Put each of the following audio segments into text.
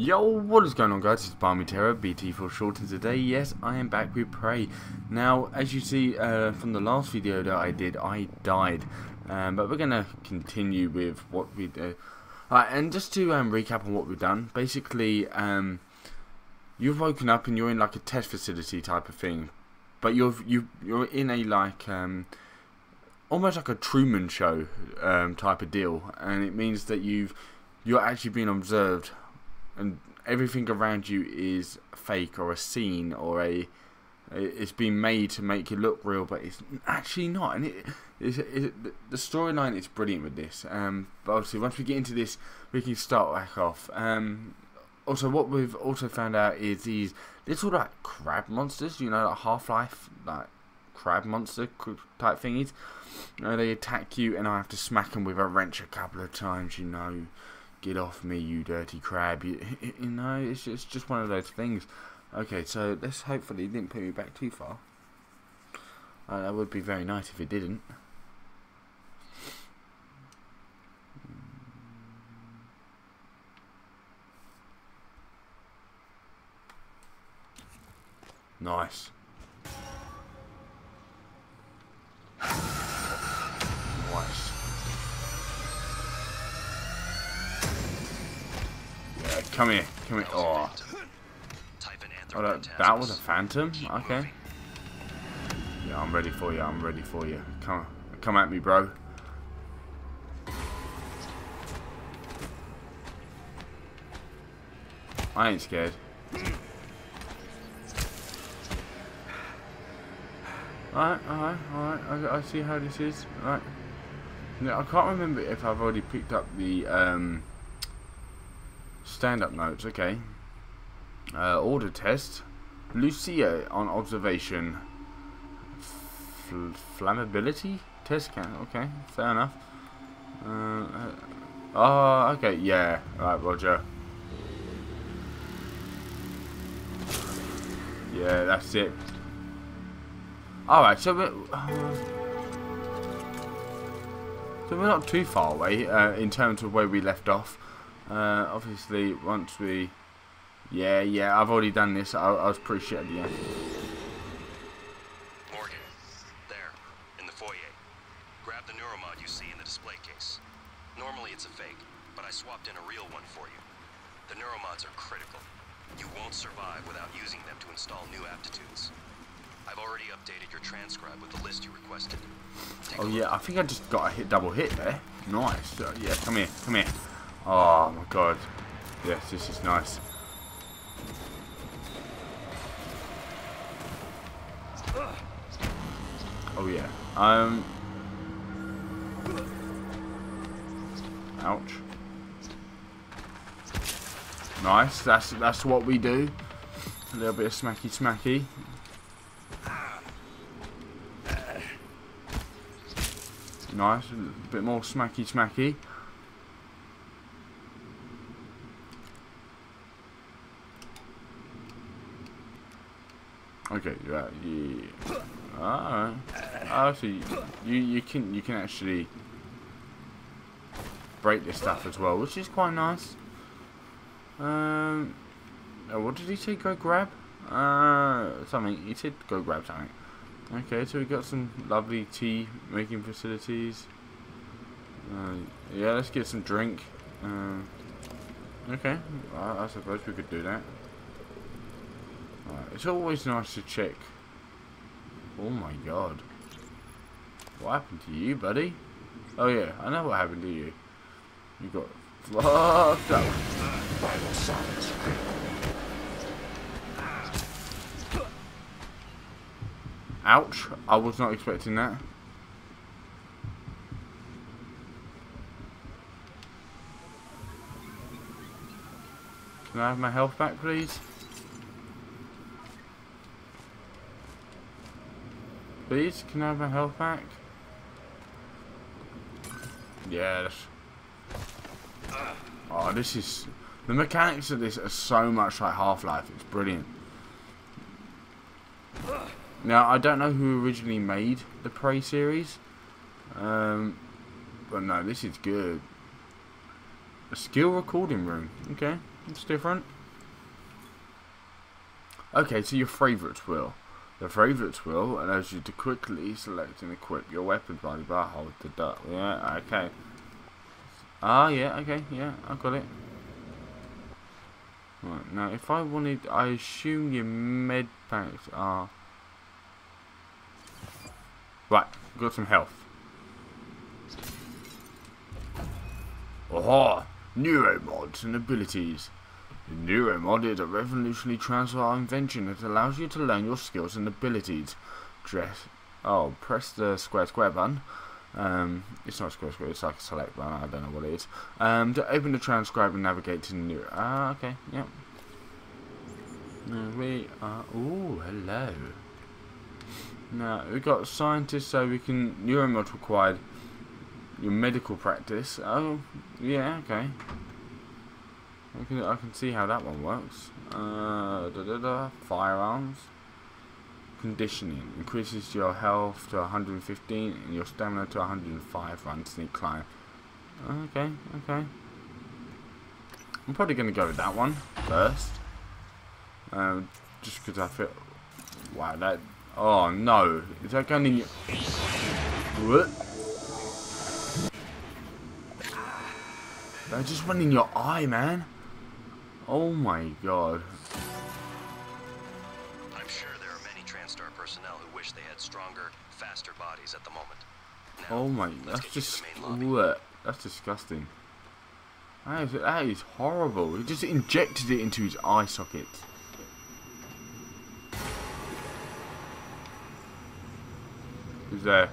Yo, what is going on guys? It's Barmy Terror, BT for short, and today, yes, I am back with Prey. Now, as you see uh, from the last video that I did, I died. Um, but we're going to continue with what we do. Alright, and just to um, recap on what we've done, basically, um, you've woken up and you're in like a test facility type of thing. But you're, you, you're in a like, um, almost like a Truman Show um, type of deal. And it means that you've, you're actually being observed and everything around you is fake or a scene or a it's been made to make you look real but it's actually not. And it, it's, it the storyline is brilliant with this. Um, but obviously once we get into this we can start back off. Um, also what we've also found out is these little like crab monsters you know like half-life like crab monster type thingies. Uh, they attack you and I have to smack them with a wrench a couple of times you know Get off me, you dirty crab. You, you know, it's just, it's just one of those things. Okay, so let's hopefully didn't put me back too far. Uh, that would be very nice if it didn't. Nice. Come here. Come here. Oh. Oh, that, was a phantom? Okay. Yeah, I'm ready for you. I'm ready for you. Come, come at me, bro. I ain't scared. Alright, alright, alright. I, I see how this is. Alright. Now, I can't remember if I've already picked up the um, Stand-up notes, okay. Uh, order test. Lucia on observation. Fl flammability test can okay, fair enough. Uh, uh, oh, okay, yeah, right, Roger. Yeah, that's it. Alright, so we're, uh, so we're not too far away uh, in terms of where we left off. Uh, obviously, once we... Yeah, yeah, I've already done this. I, I was pretty shit at the end. Morgan, there, in the foyer. Grab the neuromod you see in the display case. Normally it's a fake, but I swapped in a real one for you. The neuromods are critical. You won't survive without using them to install new aptitudes. I've already updated your transcribe with the list you requested. Take oh yeah, I think I just got a hit double hit there. Nice. Uh, yeah, come here, come here. Oh my god. Yes, this is nice. Oh yeah. Um. Ouch. Nice. That's that's what we do. A little bit of smacky smacky. Nice. A bit more smacky smacky. Okay, yeah. Alright. Oh, so you, you, you can you can actually break this stuff as well, which is quite nice. Um, oh, what did he say? Go grab? Uh, something. He said go grab something. Okay, so we got some lovely tea making facilities. Uh, yeah, let's get some drink. Uh, okay, I, I suppose we could do that. Right, it's always nice to check. Oh my god. What happened to you, buddy? Oh yeah, I know what happened to you. You got fucked up. Ouch. I was not expecting that. Can I have my health back, please? Please, can I have my health back? Yes. Oh, this is... The mechanics of this are so much like Half-Life. It's brilliant. Now, I don't know who originally made the Prey series. Um, but no, this is good. A skill recording room. Okay. It's different. Okay, so your favourites will. The favourites will allows you to quickly select and equip your weapon by the hold the duck. Yeah, okay. Ah, yeah, okay, yeah, I got it. Right, now if I wanted, I assume your med packs are... Right, got some health. Oh, neuromods and abilities. Neuromod is a revolutionary transfer invention that allows you to learn your skills and abilities. Dress. Oh, press the square square button. Um, it's not square square, it's like a select button, I don't know what it is. Um, to open the transcribe and navigate to the new. Ah, okay, yep. Now we are. Oh, hello. Now we've got scientists, so we can neuromod required. Your medical practice. Oh, yeah, okay. I can I can see how that one works. Uh, da, da, da, firearms. Conditioning increases your health to 115 and your stamina to 105. Run, sneak, climb. Okay, okay. I'm probably going to go with that one first. Um, just because I feel. Wow, that. Oh no! Is that going in your. What? That just went in your eye, man. Oh my god. I'm sure there are many TranStar personnel who wish they had stronger, faster bodies at the moment. Now, Oh my, that's get you to just what? That's disgusting. That is, that is horrible. He just injected it into his eye socket. Who's there?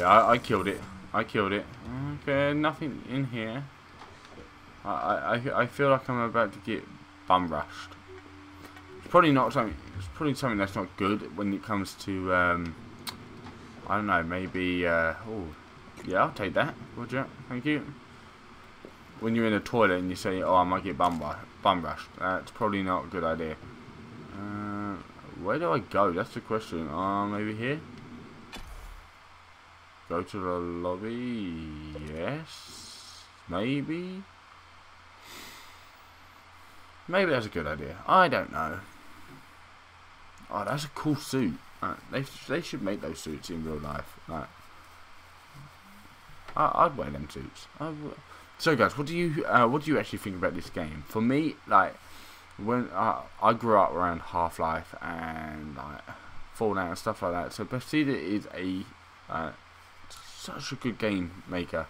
Yeah, I, I killed it. I killed it. Okay, nothing in here. I, I, I- feel like I'm about to get bum rushed. It's probably not something. It's probably something that's not good when it comes to. Um, I don't know. Maybe. Uh, oh, yeah, I'll take that. You? Thank you. When you're in a toilet and you say, "Oh, I might get bum, bum rushed," that's probably not a good idea. Uh, where do I go? That's the question. Um, maybe here. Go to the lobby. Yes. Maybe. Maybe that's a good idea. I don't know. Oh, that's a cool suit. Uh, they they should make those suits in real life. Like, I, I'd wear them suits. So, guys, what do you uh, what do you actually think about this game? For me, like when I I grew up around Half Life and like Fallout and stuff like that. So Bethesda is a uh, such a good game maker.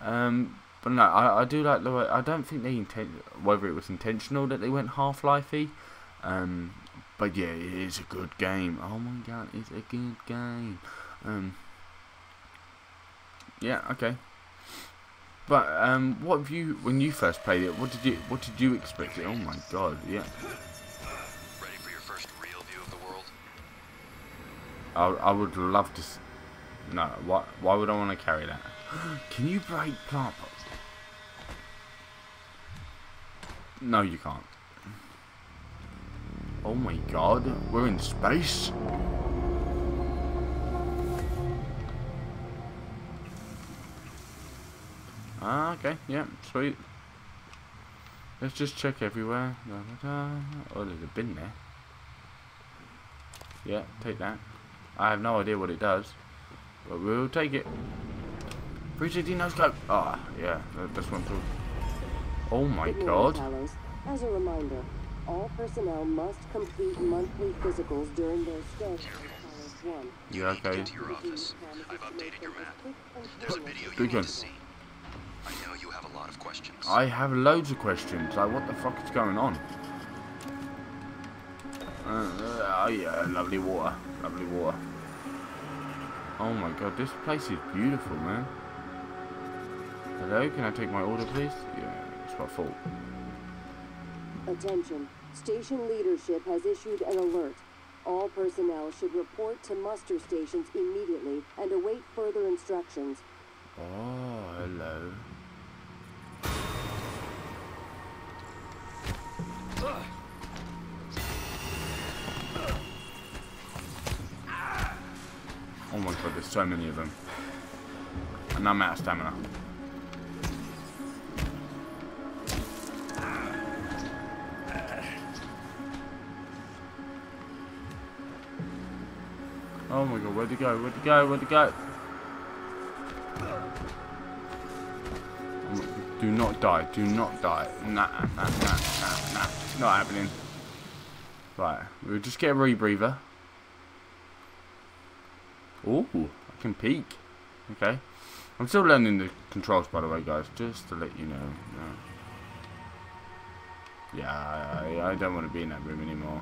Um, but no, I, I do like the way. I don't think they intent whether it was intentional that they went Half Lifey. Um, but yeah, it is a good game. Oh my god, it's a good game. Um, yeah, okay. But um, what have you when you first played it? What did you what did you expect? It? Oh my god, yeah. Ready for your first real view of the world? I I would love to. No, why why would I want to carry that? Can you break plant pots? No, you can't. Oh my god, we're in space. Ah, okay, yeah, sweet. Let's just check everywhere. Da, da, da. Oh, there's a bin there. Yeah, take that. I have no idea what it does, but we'll take it. 360 no scope. Ah, yeah, this that's what Oh my Good morning, god. Talos. As a reminder, all personnel must complete monthly physicals during their stay at 1. You okay? Get to your office. I've updated your map. There's a video you Good need to see. I know you have a lot of questions. I have loads of questions. Like, what the fuck is going on? Uh, uh, oh yeah, lovely water. Lovely water. Oh my god, this place is beautiful, man. Hello, can I take my order, please? Yeah, it's my fault. Attention. Station leadership has issued an alert. All personnel should report to muster stations immediately and await further instructions. Oh, hello. Oh my god, there's so many of them. And I'm out of stamina. Oh my god, where'd he go? Where'd he go? Where'd he go? Oh do not die. Do not die. Nah, nah, nah, nah, nah. Not happening. Right, we'll just get a rebreather. Ooh, I can peek. Okay. I'm still learning the controls, by the way, guys, just to let you know. Yeah, I, I don't want to be in that room anymore.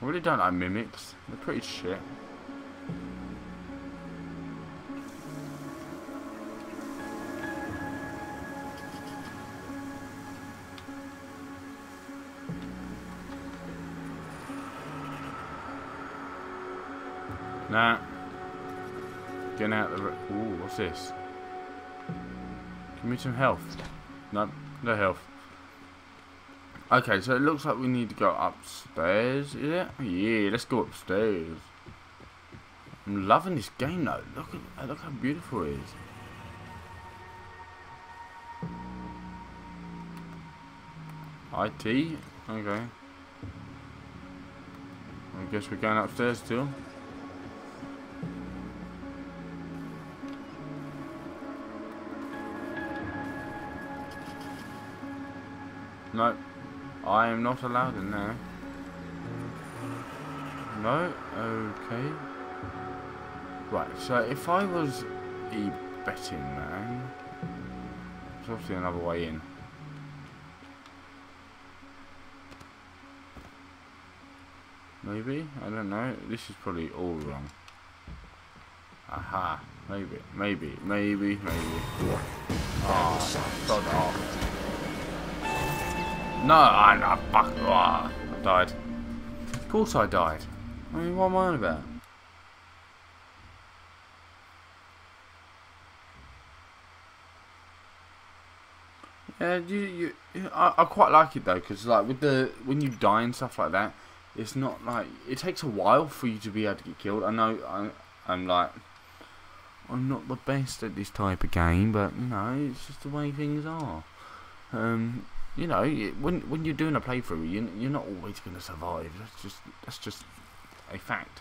I really don't like mimics. They're pretty shit. What's this? Give me some health. No, no health. Okay, so it looks like we need to go upstairs, is it? Yeah, let's go upstairs. I'm loving this game though. Look at look how beautiful it is. IT? Okay. I guess we're going upstairs still. No, I am not allowed in there. No? Okay. Right, so if I was a betting man, there's obviously another way in. Maybe? I don't know. This is probably all wrong. Aha. Maybe. Maybe. Maybe. Maybe. Oh, sod off. No, I, I, fuck, oh, I died. Of course I died. I mean, what am I on about? Yeah, you, you, I, I quite like it though, because like with the when you die and stuff like that, it's not like it takes a while for you to be able to get killed. I know I, I'm like I'm not the best at this type of game, but you know it's just the way things are. Um, you know, when when you're doing a playthrough, you you're not always going to survive. That's just that's just a fact.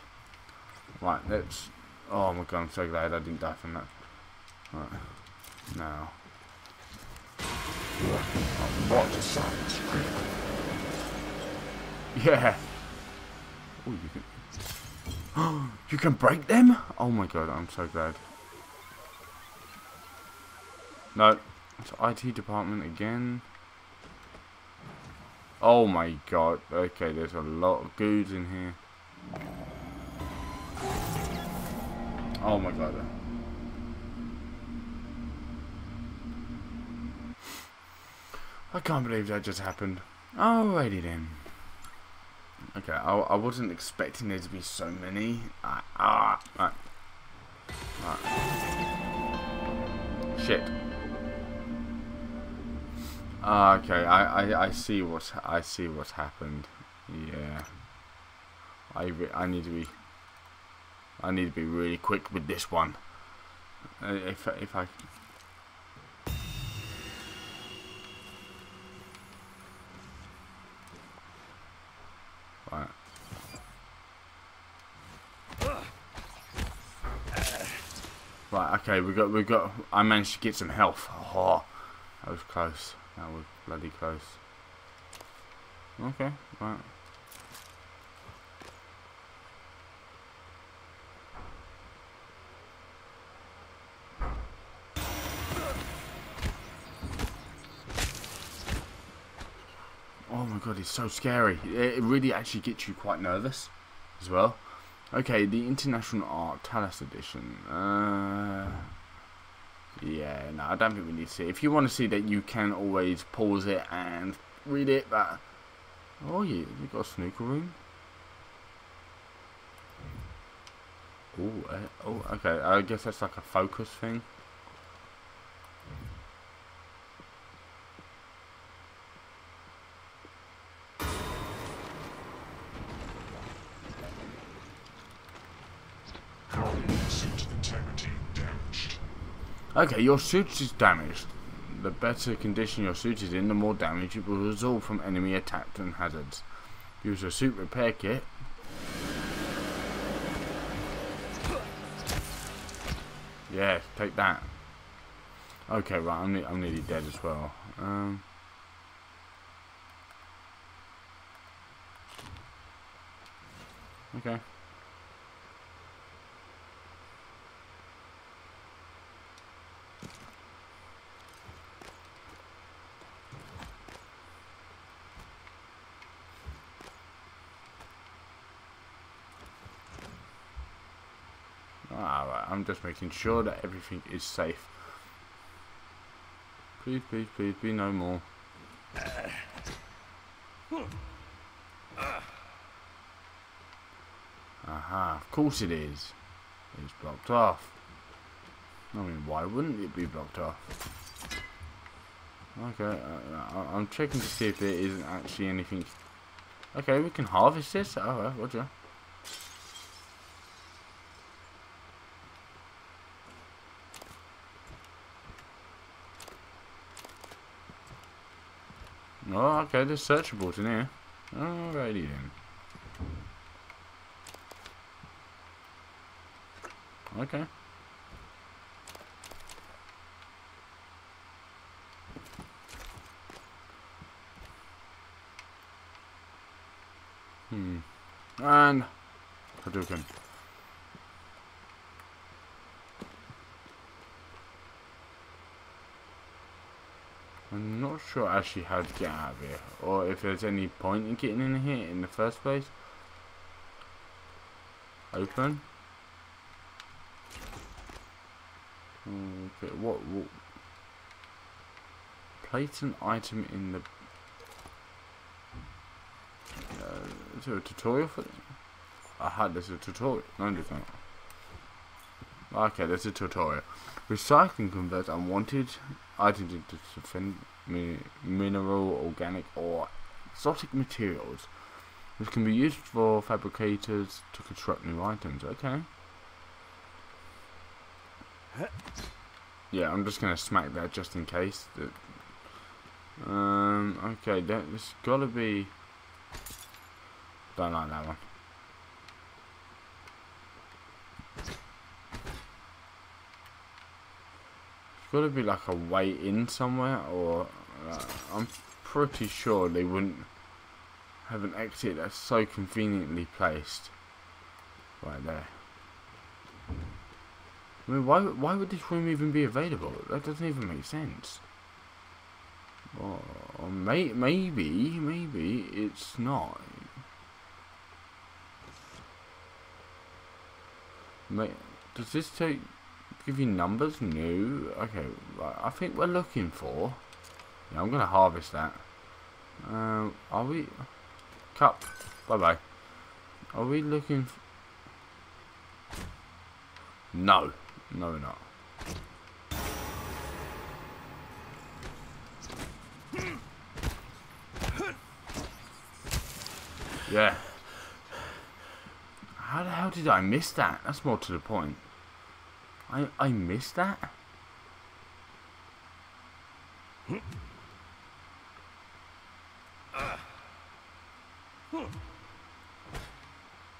Right, let's. Oh my god, I'm so glad I didn't die from that. Right, now. What a science Yeah. Oh, you can. you can break them? Oh my god, I'm so glad. No, it's IT department again. Oh my god. Okay, there's a lot of goods in here. Oh my god. I can't believe that just happened. Alrighty then. Okay, I, I wasn't expecting there to be so many. Ah, ah, ah. ah. Shit. Uh, okay, I, I, I see what's I see what's happened. Yeah, I I need to be I need to be really quick with this one. If if I right. Right, okay, we got we got I managed to get some health. Oh, that was close. That was bloody close. Okay, right. Oh my god, it's so scary. It really actually gets you quite nervous as well. Okay, the International Art Talis Edition. Uh, yeah, no, I don't think we need to see. If you want to see that, you can always pause it and read it, but... Oh, yeah, we got a snooker room. Ooh, uh, oh, okay, I guess that's like a focus thing. Okay, your suit is damaged. The better condition your suit is in, the more damage it will result from enemy attacks and hazards. Use a suit repair kit. Yeah, take that. Okay, right, I'm, ne I'm nearly dead as well. Um, okay. Alright, I'm just making sure that everything is safe. Please, please, please, be no more. Aha, of course it is. It's blocked off. I mean, why wouldn't it be blocked off? Okay, uh, I'm checking to see if there isn't actually anything. Okay, we can harvest this. Alright, roger. Oh, okay, there's searchables in here. Alrighty then. Okay. Hmm. And Hadouken. I'm not sure actually how to get out of here, or if there's any point in getting in here in the first place. Open. Okay, what, what? Place an item in the. Uh, is there a tutorial for this? Aha, there's a tutorial. No, there's not. Okay, there's a tutorial. Recycling converts unwanted items into mineral, organic, or exotic materials, which can be used for fabricators to construct new items. Okay. Yeah, I'm just gonna smack that just in case. That, um. Okay, that, there's gotta be. Don't like that one. Got to be like a way in somewhere, or uh, I'm pretty sure they wouldn't have an exit that's so conveniently placed right there. I mean, why why would this room even be available? That doesn't even make sense. Or, may, maybe, maybe it's not. May, does this take Give you numbers? No. Okay, right. I think we're looking for... Yeah, I'm going to harvest that. Um, are we... Cup. Bye-bye. Are we looking... No. No, we're not. Yeah. How the hell did I miss that? That's more to the point. I I missed that.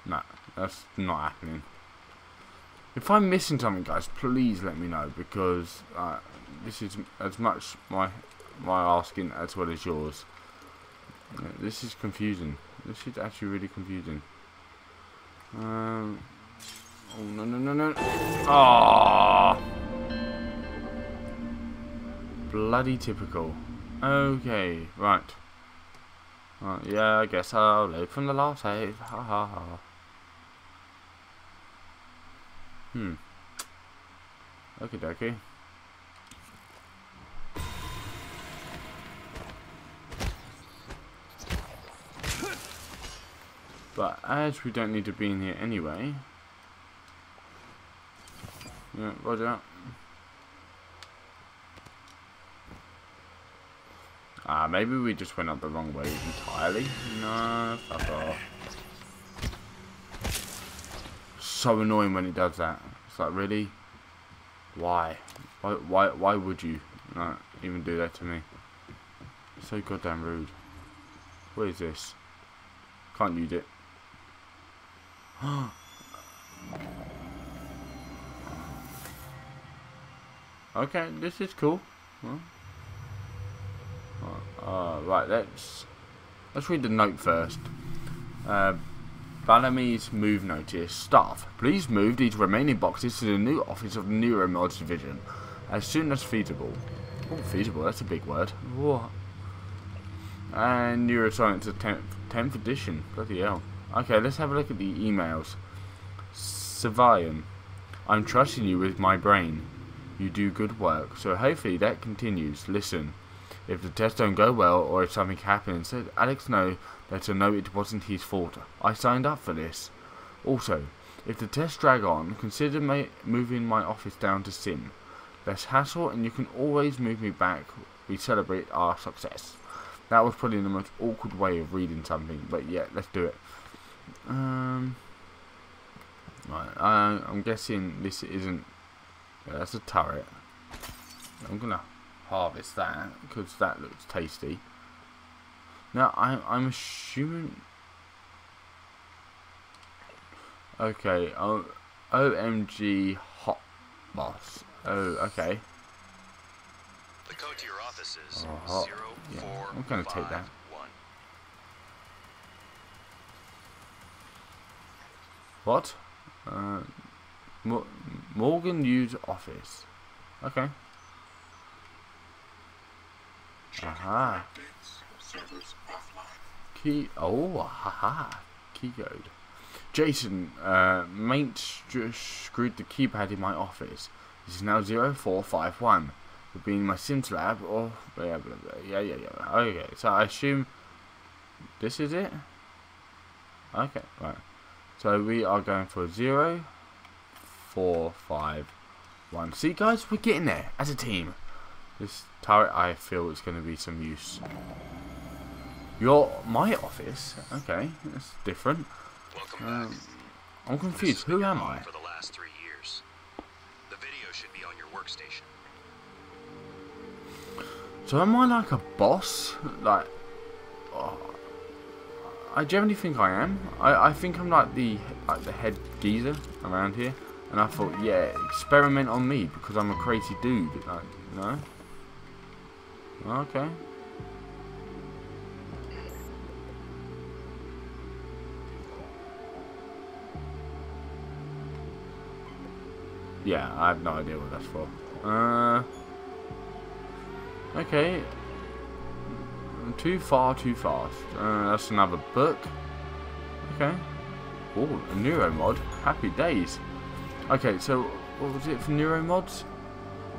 No, that's not happening. If I'm missing something, guys, please let me know because uh, this is as much my my asking as well as yours. This is confusing. This is actually really confusing. Um. Oh, no, no, no, no. Aww. Bloody typical. Okay, right. right. Yeah, I guess I'll load from the last save. Ha ha ha. Hmm. Okay, dokie. But as we don't need to be in here anyway, yeah, roger. Ah, maybe we just went up the wrong way entirely. No, fuck off. So annoying when it does that. It's like, really? Why? Why, why, why would you not even do that to me? So goddamn rude. What is this? Can't use it. okay, this is cool. Uh, right, let's let's read the note first. Uh, Bellamy's move notice. Staff, please move these remaining boxes to the new office of the Neuromods division as soon as feasible. Oh, feasible, that's a big word. What? And Neuroscience 10th, 10th edition. Bloody hell. Okay, let's have a look at the emails. Savian, I'm trusting you with my brain. You do good work, so hopefully that continues. Listen, if the tests don't go well or if something happens, let Alex know that to know it wasn't his fault. I signed up for this. Also, if the tests drag on, consider ma moving my office down to Sim. Less hassle and you can always move me back. We celebrate our success. That was probably the most awkward way of reading something, but yeah, let's do it. Um, right, I, I'm guessing this isn't. That's a turret. I'm gonna harvest that because that looks tasty. Now I'm I'm assuming. Okay, oh, OMG hot boss. Oh, okay. The code to your office is Uh-huh. zero Yeah, four I'm gonna take that. one. What? Uh, Mo Morgan Yu's Office. Okay. Aha. Key. Oh, haha. Key code. Jason, uh, mate just screwed the keypad in my office. This is now 0451. Would be in my Sims lab or. Blah, blah, blah. Yeah, yeah, yeah. Okay, so I assume this is it? Okay, right. So we are going for zero, four, five, one. See, guys, we're getting there as a team. This turret, I feel, is going to be some use. Your my office? Okay, that's different. Welcome Um, back. I'm confused. Who am I? For the last three years. The video should be on your workstation. So am I like a boss? Like, oh, I generally think I am. I, I think I'm like the like the head geezer around here, and I thought, yeah, experiment on me because I'm a crazy dude. Like, know? Okay. Yeah, I have no idea what that's for. Uh. Okay. Too far, too fast. Uh, that's another book. Okay. Oh, a neuromod. Happy days. Okay, so what was it for neuromods?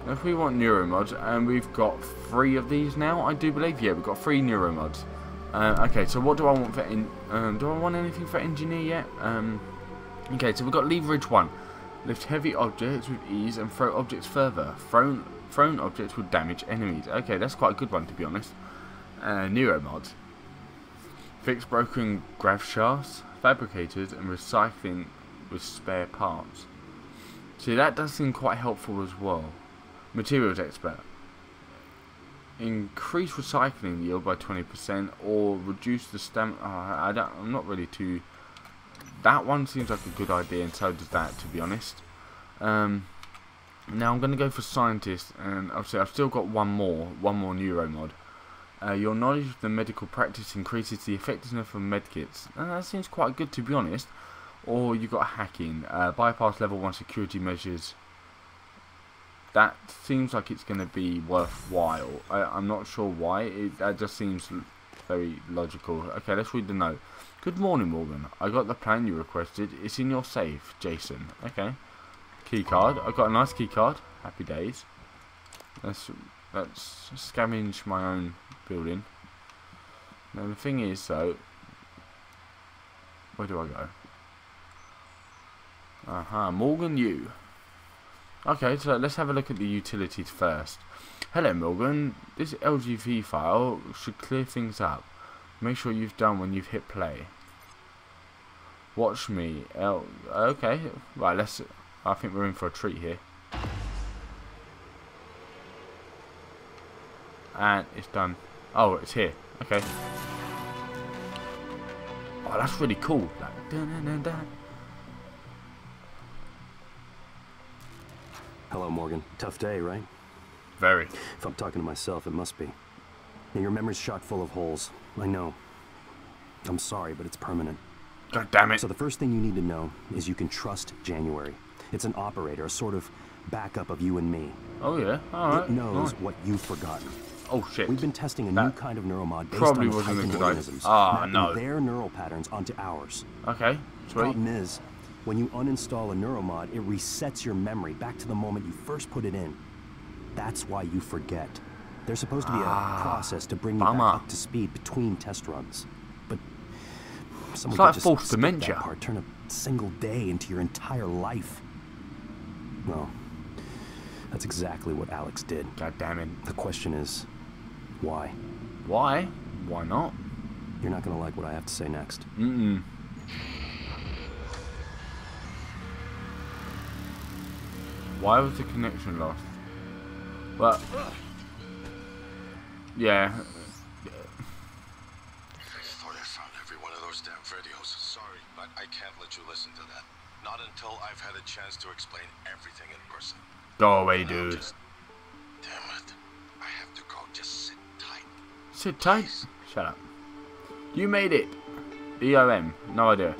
If we want neuromods, and we've got three of these now, I do believe. Yeah, we've got three neuromods. Uh, okay, so what do I want for? In, um, do I want anything for engineer yet? Um, okay, so we've got leverage one. Lift heavy objects with ease and throw objects further. Thrown thrown objects will damage enemies. Okay, that's quite a good one to be honest. Uh, neuromods. Fix broken grav shafts, fabricators, and recycling with spare parts. See, that does seem quite helpful as well. Materials expert. Increase recycling yield by 20% or reduce the stamina. Uh, I don't, I'm not really too. That one seems like a good idea, and so does that, to be honest. Um, now I'm going to go for scientist, and obviously I've still got one more, one more neuromod. Uh, your knowledge of the medical practice increases the effectiveness of medkits. Uh, that seems quite good, to be honest. Or you got hacking, uh, bypass level one security measures. That seems like it's going to be worthwhile. I, I'm not sure why. It, that just seems very logical. Okay, let's read the note. Good morning, Morgan. I got the plan you requested. It's in your safe, Jason. Okay. Key card. I got a nice key card. Happy days. Let's let's scavenge my own building. Now the thing is, though, Where do I go? Uh huh. Morgan, you. Okay, so let's have a look at the utilities first. Hello, Morgan. This LGV file should clear things up. Make sure you've done when you've hit play. Watch me. L okay. Right, let's. I think we're in for a treat here. And it's done. Oh, it's here. Okay. Oh, that's really cool. Like, dun, dun, dun, Hello, Morgan. Tough day, right? Very. If I'm talking to myself, it must be. And your memory's chock full of holes. I know. I'm sorry, but it's permanent. God damn it. So the first thing you need to know is you can trust January. It's an operator, a sort of backup of you and me. Oh yeah. All right. It knows what you've forgotten. Oh shit. We've been testing a That new kind of neuromod based probably on wasn't a good organisms, Ah, no. their neural patterns onto ours. Okay. Sweet. Problem is, when you uninstall a neuromod, it resets your memory back to the moment you first put it in. That's why you forget. There's supposed to be a ah. process to bring you up to speed between test runs. But someone like could just false dementia. That part, turn a single day into your entire life. Well, that's exactly what Alex did. God damn it. The question is, why? Why? Why not? You're not gonna like what I have to say next. Mm-mm. Why was the connection lost? Well, yeah. I thought I found every one of those damn videos. Sorry, but I can't let you listen to that. Not until I've had a chance to explain everything in person. Go away, dude. Just, damn it. I have to go. Just sit tight. Sit tight. Shut up. You made it. EOM. No idea.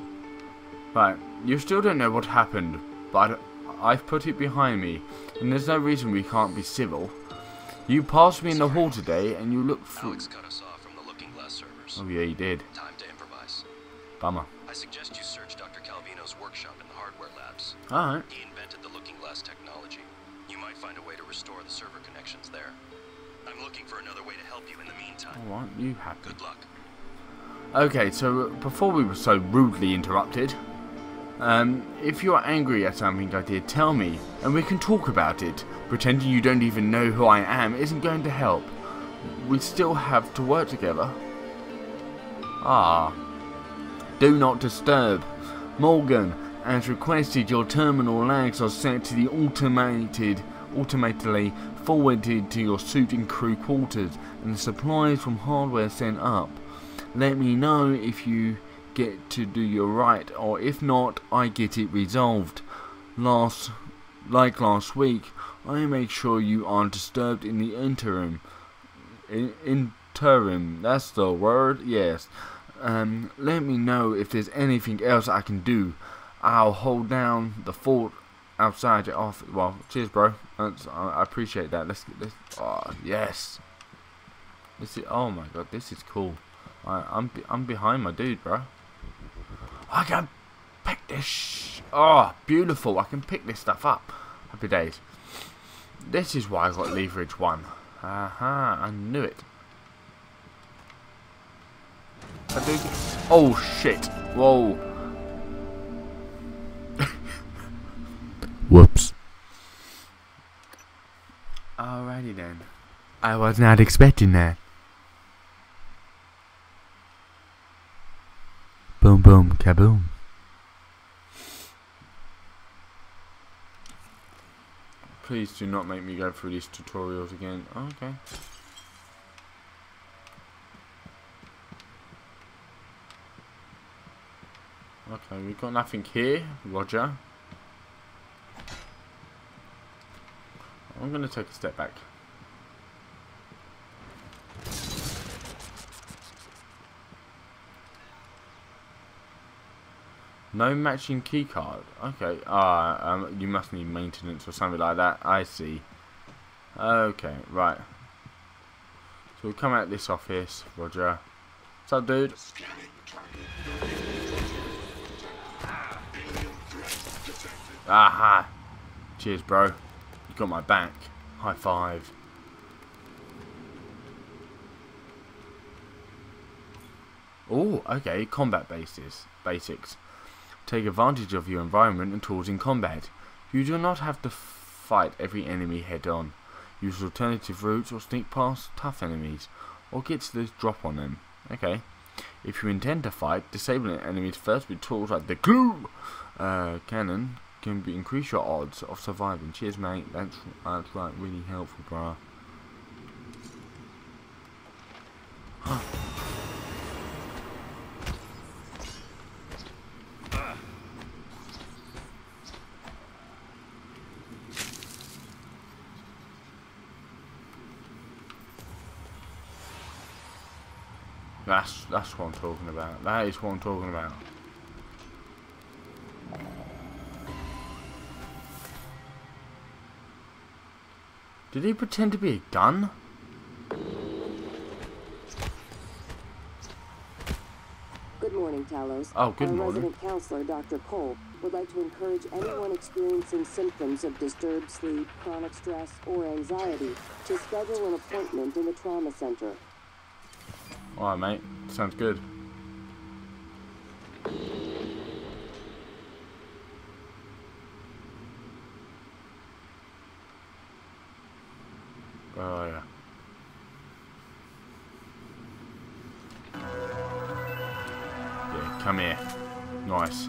Right. You still don't know what happened, but I've put it behind me, and there's no reason we can't be civil. You passed me in the hall today, and you looked through. Alex cut us off from the Looking Glass servers. Oh yeah, he did. Time to improvise. Bummer. I suggest you search Dr. Calvino's workshop in the hardware labs. All right. He invented the Looking Glass technology. You might find a way to restore the server connections there. I'm looking for another way to help you in the meantime. Oh, aren't you happy? Good luck. Okay, so before we were so rudely interrupted, um, if you're angry at something I did, tell me, and we can talk about it. Pretending you don't even know who I am isn't going to help. We still have to work together. Ah. Do not disturb. Morgan, as requested, your terminal lags are set to the automated, automatically forwarded to your suit and crew quarters, and the supplies from hardware sent up. Let me know if you get to do your right, or if not, I get it resolved. Last, like last week, I make sure you aren't disturbed in the interim. In, interim, that's the word. Yes. Um, let me know if there's anything else I can do. I'll hold down the fort outside your office. Well, cheers, bro. That's, I, appreciate that. Let's get this. Oh, yes. This is. Oh my god, this is cool. I, I'm I'm behind my dude, bro. I can pick this. Oh, beautiful! I can pick this stuff up. Happy days. This is why I got leverage one. Aha! I knew it. Oh shit! Whoa! Whoops. Alrighty then. I was not expecting that. Boom boom kaboom. Please do not make me go through these tutorials again. Oh, okay. Okay, we've got nothing here, Roger. I'm going to take a step back. No matching keycard. Okay. Ah, um, you must need maintenance or something like that. I see. Okay, right. So we'll come out this office, Roger. What's up, dude? Aha! Cheers, bro. You got my back. High five. Oh, okay, combat basis, basics. Take advantage of your environment and tools in combat. You do not have to fight every enemy head on. Use alternative routes or sneak past tough enemies, or get to the drop on them. Okay. If you intend to fight, disabling enemies first with tools like the glue uh, cannon can be, increase your odds of surviving. Cheers, mate. That's that's like really helpful, bruh. That's that's what I'm talking about. That is what I'm talking about. Did he pretend to be a gun? Good morning, Talos. Oh, good Our morning. resident counselor, Dr. Cole, would like to encourage anyone experiencing symptoms of disturbed sleep, chronic stress, or anxiety to schedule an appointment in the trauma center. Alright, mate. Sounds good. Oh, yeah. Yeah, come here. Nice.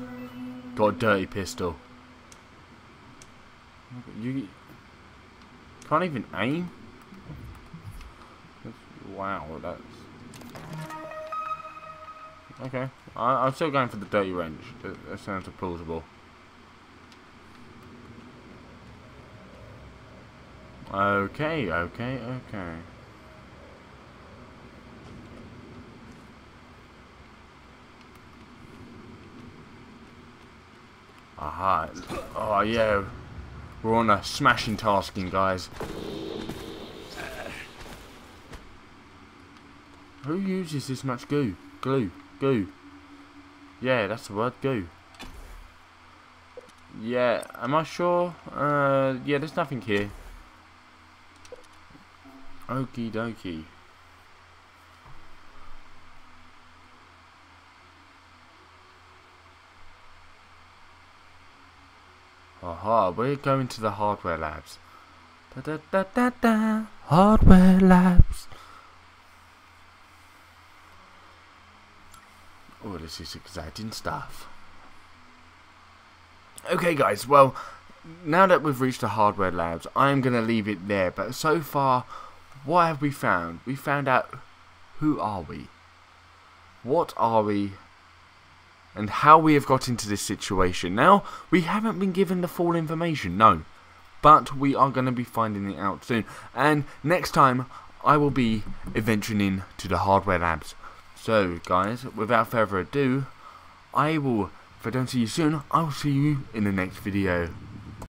Got a dirty pistol. You can't even aim? Wow, that's... Okay. I, I'm still going for the dirty wrench. That, that sounds plausible. Okay, okay, okay. Aha. Oh, yeah. We're on a smashing tasking, guys. Who uses this much goo? Glue. Goo. Yeah, that's the word. Goo. Yeah, am I sure? Uh, yeah, there's nothing here. Okie dokie. Aha, we're going to the hardware labs. Da da da da da. Hardware labs. Oh, this is exciting stuff. Okay, guys, well, now that we've reached the hardware labs, I'm going to leave it there. But so far, what have we found? We found out who are we? What are we? And how we have got into this situation. Now, we haven't been given the full information, no. But we are going to be finding it out soon. And next time, I will be adventuring in to the hardware labs. So, guys, without further ado, I will, if I don't see you soon, I will see you in the next video.